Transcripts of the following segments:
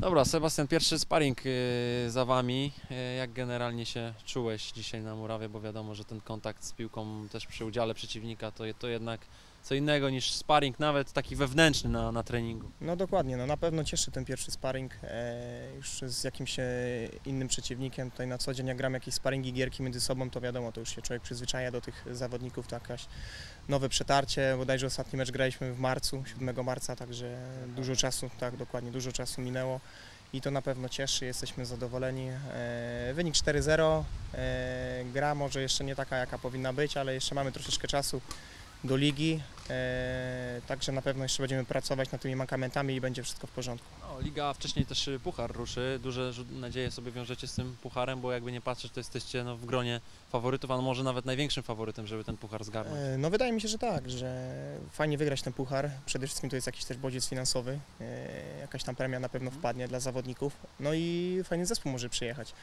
Dobra, Sebastian, pierwszy sparring y, za Wami. Y, Jak generalnie się czułeś dzisiaj na murawie, bo wiadomo, że ten kontakt z piłką też przy udziale przeciwnika to, to jednak co innego niż sparring, nawet taki wewnętrzny na, na treningu. No dokładnie, no na pewno cieszy ten pierwszy sparring e, już z jakimś e, innym przeciwnikiem. Tutaj na co dzień jak gram jakieś sparingi, gierki między sobą, to wiadomo, to już się człowiek przyzwyczaja do tych zawodników, to jakaś nowe przetarcie. Bodajże ostatni mecz graliśmy w marcu, 7 marca, także dużo czasu, tak dokładnie, dużo czasu minęło. I to na pewno cieszy, jesteśmy zadowoleni. E, wynik 4-0, e, gra może jeszcze nie taka jaka powinna być, ale jeszcze mamy troszeczkę czasu do ligi, e, także na pewno jeszcze będziemy pracować nad tymi mankamentami i będzie wszystko w porządku. No, Liga wcześniej też puchar ruszy. Duże nadzieje sobie wiążecie z tym pucharem, bo jakby nie patrzeć, to jesteście no, w gronie faworytów, a może nawet największym faworytem, żeby ten puchar zgarnąć. E, No wydaje mi się, że tak, że fajnie wygrać ten puchar. Przede wszystkim to jest jakiś też bodziec finansowy, e, jakaś tam premia na pewno wpadnie dla zawodników. No i fajny zespół może przyjechać.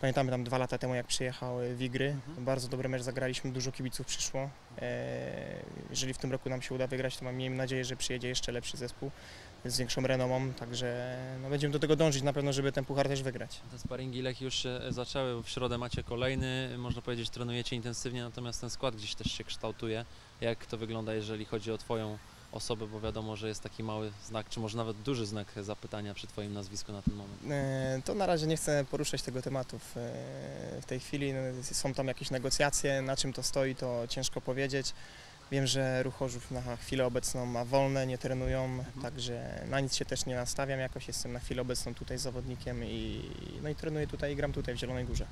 Pamiętamy tam dwa lata temu, jak przyjechał e, Wigry. Mhm. Bardzo dobry mecz zagraliśmy, dużo kibiców przyszło. E, Jeżeli w tym roku nam się uda wygrać, to mam miejmy nadzieję, że przyjedzie jeszcze lepszy zespół z większą renomą, także no, będziemy do tego dążyć na pewno, żeby ten puchar też wygrać. Te sparingi Lech już się zaczęły, w środę macie kolejny, można powiedzieć trenujecie intensywnie, natomiast ten skład gdzieś też się kształtuje. Jak to wygląda, jeżeli chodzi o Twoją osobę, bo wiadomo, że jest taki mały znak, czy może nawet duży znak zapytania przy Twoim nazwisku na ten moment. E, To na razie nie chcę poruszać tego tematu w, w tej chwili. No, Są tam jakieś negocjacje, na czym to stoi, to ciężko powiedzieć. Wiem, że Ruchorzów na chwilę obecną ma wolne, nie trenują, także na nic się też nie nastawiam jakoś. Jestem na chwilę obecną tutaj zawodnikiem i, no i trenuję tutaj i gram tutaj w Zielonej Górze.